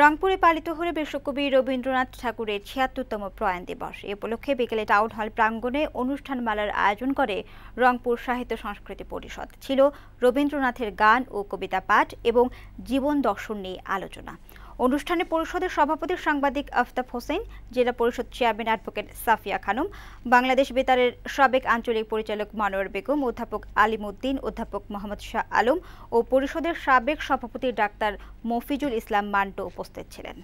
রংপুরে পালিত হলে বিশ্বকবি রবীন্দ্রনাথ ঠাকুরের ছিয়াত্তরতম প্রয়াণ দিবস। এ উপলক্ষে বিকেলে টাউন হল প্রাঙ্গণে অনুষ্ঠান মালার আয়োজন করে রংপুর সাহিত্য সংস্কৃতি পরিষদ। ছিল রবীন্দ্রনাথের গান ও কবিতা পাঠ এবং জীবন দর্শন নিয়ে আলোচনা। অনুষ্ঠানে পরিষদের সভাপতি সাংবাদিক আফতাব হোসেন, জেলা পরিষদ চেয়ারম্যান অ্যাডভোকেট সাফিয়া খানম, বাংলাদেশ বেতারের সাবেক আঞ্চলিক পরিচালক মানোয়ার বেগম, অধ্যাপক আলিমুদ্দিন, অধ্যাপক মোহাম্মদ শাহ আলম ও পরিষদের সাবেক সভাপতি ডাক্তার মফিজুল ইসলাম মান্টো উপস্থিত ছিলেন।